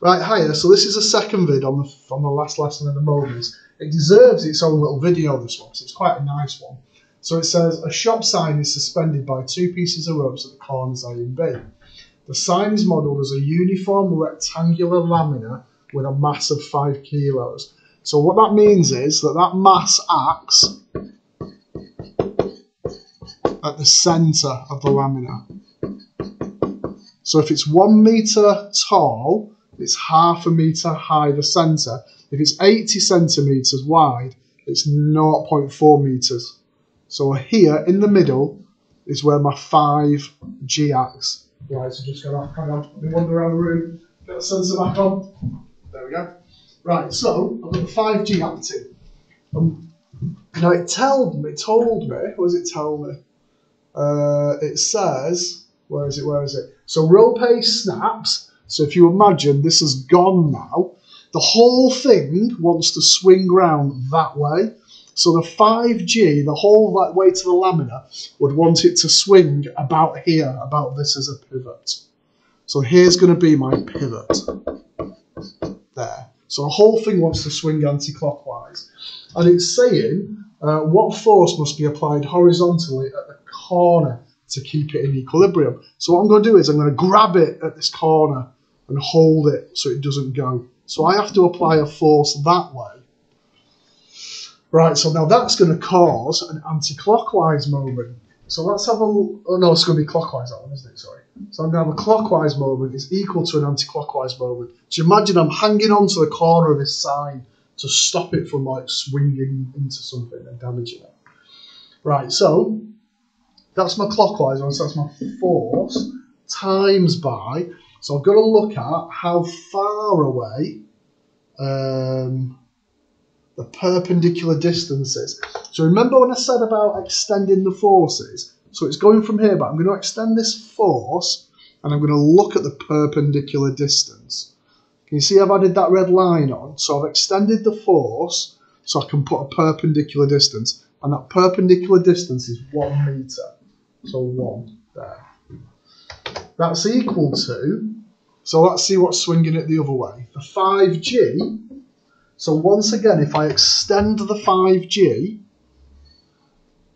Right, hiya. So this is a second vid on the on the last lesson of the moments. It deserves its own little video. This one, because it's quite a nice one. So it says a shop sign is suspended by two pieces of ropes at the corners A and B. The sign is modelled as a uniform rectangular lamina with a mass of five kilos. So what that means is that that mass acts at the centre of the lamina. So if it's one metre tall, it's half a metre high, the centre. If it's 80 centimetres wide, it's 0.4 metres. So here in the middle is where my 5G acts. Right, so just gonna hang on, me wander around the room, get the sensor back on. There we go. Right, so I've got the 5G acting. Um, now it told me, told me, what does it tell me? Uh, it says, where is it, where is it? So rope A snaps, so if you imagine this has gone now, the whole thing wants to swing round that way. So the 5G, the whole that way to the lamina, would want it to swing about here, about this as a pivot. So here's going to be my pivot. There. So the whole thing wants to swing anti-clockwise. And it's saying uh, what force must be applied horizontally at the corner to keep it in equilibrium. So what I'm going to do is I'm going to grab it at this corner and hold it so it doesn't go. So I have to apply a force that way. Right, so now that's going to cause an anti-clockwise moment. So let's have a, oh no, it's going to be clockwise that one, isn't it? Sorry. So I'm going to have a clockwise moment is equal to an anti-clockwise moment. So imagine I'm hanging on to the corner of this sign to stop it from like swinging into something and damaging it. Right, so that's my clockwise one, so that's my force times by. So I've got to look at how far away um, the perpendicular distance is. So remember when I said about extending the forces? So it's going from here, but I'm going to extend this force and I'm going to look at the perpendicular distance. Can you see I've added that red line on? So I've extended the force so I can put a perpendicular distance. And that perpendicular distance is one metre. So one there. That's equal to, so let's see what's swinging it the other way. The 5G, so once again, if I extend the 5G,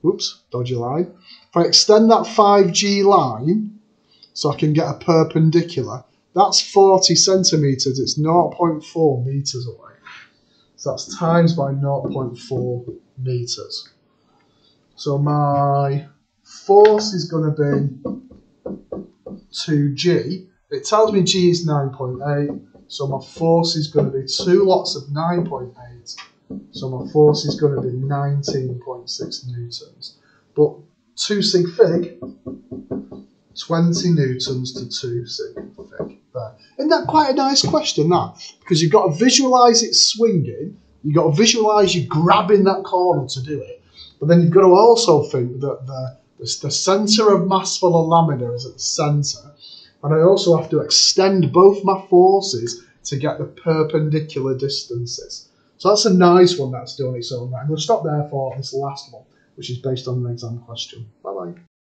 oops, dodgy line. If I extend that 5G line, so I can get a perpendicular, that's 40 centimetres, it's 0.4 metres away. So that's times by 0.4 metres. So my force is going to be 2g. It tells me g is 9.8, so my force is going to be two lots of 9.8. So my force is going to be 19.6 newtons. But 2 sig fig, 20 newtons to 2 sig fig. There. Isn't that quite a nice question, that? Because you've got to visualise it swinging, you've got to visualise you grabbing that corner to do it, but then you've got to also think that the, the, the centre of mass for the lamina is at the centre, and I also have to extend both my forces to get the perpendicular distances. So that's a nice one that's doing its own right. I'm going to stop there for this last one, which is based on an exam question. Bye bye.